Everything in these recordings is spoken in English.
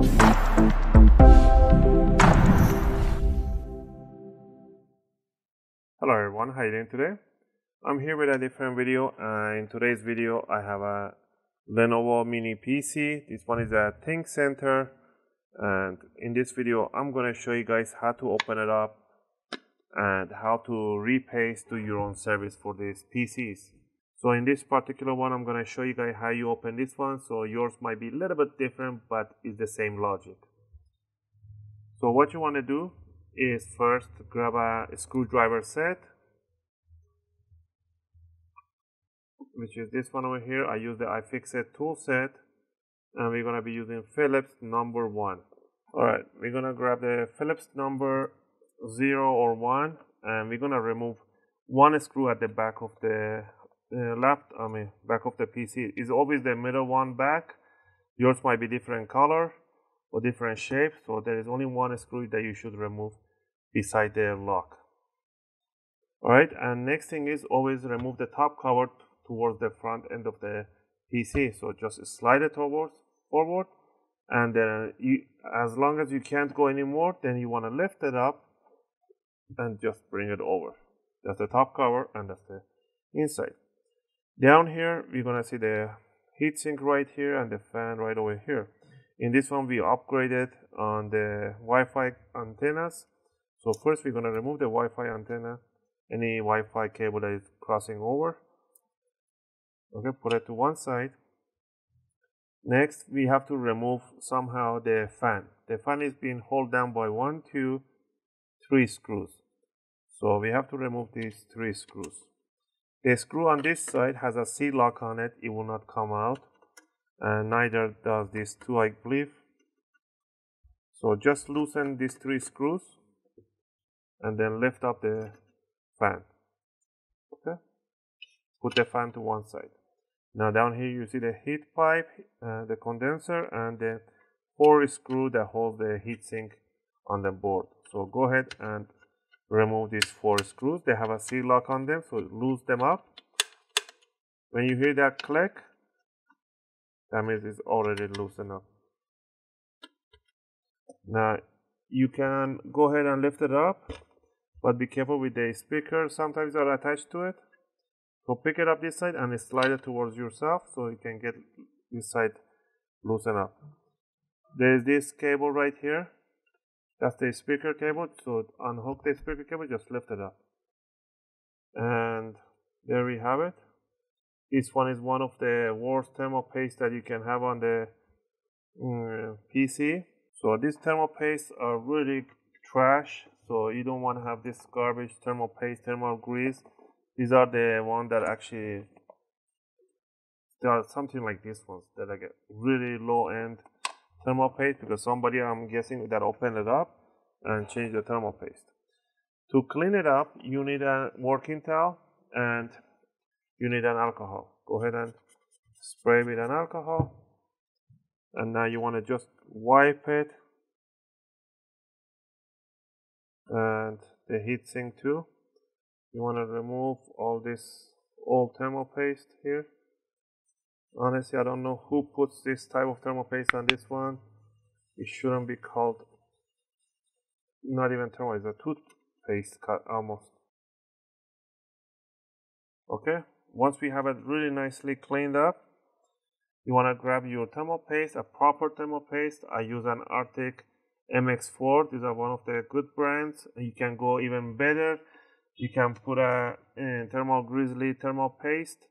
Hello everyone, how are you doing today? I'm here with a different video. Uh, in today's video, I have a Lenovo Mini PC. This one is a ThinkCentre. And in this video, I'm going to show you guys how to open it up and how to repaste to your own service for these PCs. So in this particular one, I'm going to show you guys how you open this one. So yours might be a little bit different, but it's the same logic. So what you want to do is first grab a screwdriver set which is this one over here I use the iFixit tool set and we're gonna be using Phillips number one alright we're gonna grab the Phillips number zero or one and we're gonna remove one screw at the back of the uh, left I mean back of the PC is always the middle one back. Yours might be different color or different shape so there is only one screw that you should remove beside the lock. Alright and next thing is always remove the top cover towards the front end of the PC so just slide it towards forward and then you as long as you can't go anymore then you want to lift it up and just bring it over. That's the top cover and that's the inside down here we're gonna see the heatsink right here and the fan right over here. In this one we upgraded on the Wi-Fi antennas. So first we're to remove the Wi-Fi antenna any Wi-Fi cable that is crossing over. Okay put it to one side. Next we have to remove somehow the fan. The fan is being held down by one two three screws. So we have to remove these three screws the screw on this side has a C-lock on it. It will not come out. And neither does this two I believe. So just loosen these three screws and then lift up the fan. Okay? Put the fan to one side. Now down here you see the heat pipe uh, the condenser and the four screw that hold the heatsink on the board. So go ahead and remove these four screws. They have a C lock on them so loose them up. When you hear that click that means it's already loosened up now you can go ahead and lift it up but be careful with the speaker. Sometimes are attached to it. So pick it up this side and slide it towards yourself so you can get this side loosen up. There is this cable right here that's the speaker cable so unhook the speaker cable just lift it up. And there we have it. This one is one of the worst thermal paste that you can have on the mm, PC so these thermal pastes are really trash so you don't want to have this garbage thermal paste thermal grease. These are the one that actually there are something like these ones that I get really low end thermal paste because somebody I'm guessing that opened it up and changed the thermal paste. To clean it up you need a working towel and you need an alcohol. Go ahead and spray with an alcohol. And now you want to just wipe it. And the heatsink too. You want to remove all this old thermal paste here honestly I don't know who puts this type of thermal paste on this one. It shouldn't be called not even thermal it's a toothpaste cut almost. Okay once we have it really nicely cleaned up you want to grab your thermal paste a proper thermal paste. I use an Arctic MX4 these are one of the good brands. You can go even better. You can put a, a thermal grizzly thermal paste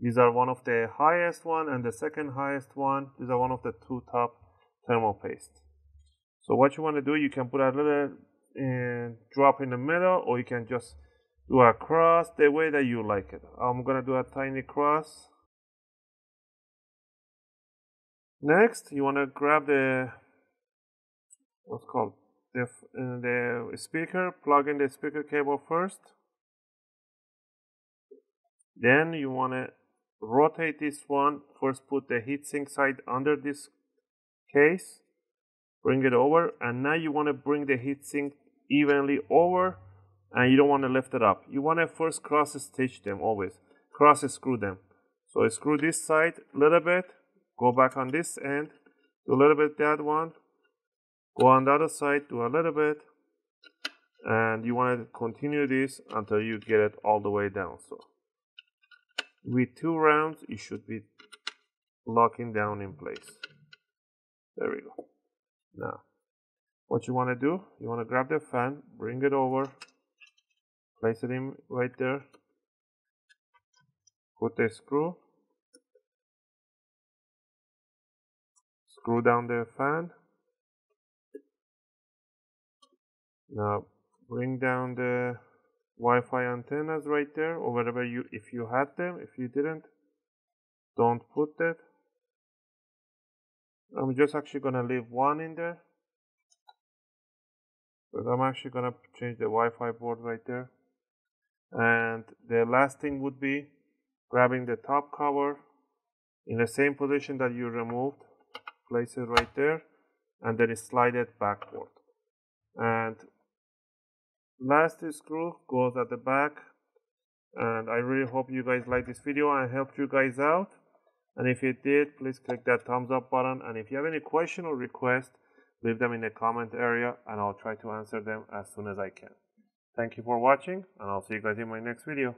these are one of the highest one and the second highest one. These are one of the two top thermal paste. So what you want to do you can put a little uh, drop in the middle or you can just do a cross the way that you like it. I'm gonna do a tiny cross. Next you want to grab the what's called the, uh, the speaker plug in the speaker cable first. Then you want to rotate this one. First put the heatsink side under this case. Bring it over. And now you want to bring the heatsink evenly over. And you don't want to lift it up. You want to first cross stitch them always. Cross screw them. So screw this side a little bit. Go back on this end. Do a little bit that one. Go on the other side. Do a little bit. And you want to continue this until you get it all the way down so with two rounds it should be locking down in place. There we go. Now what you want to do you want to grab the fan bring it over place it in right there put the screw screw down the fan. Now bring down the Wi-Fi antennas right there or wherever you if you had them if you didn't don't put that. I'm just actually gonna leave one in there. But I'm actually gonna change the Wi-Fi board right there. And the last thing would be grabbing the top cover in the same position that you removed place it right there and then slide it backward. And last screw goes at the back and I really hope you guys like this video and helped you guys out and if you did please click that thumbs up button and if you have any question or request leave them in the comment area and I'll try to answer them as soon as I can. Thank you for watching and I'll see you guys in my next video.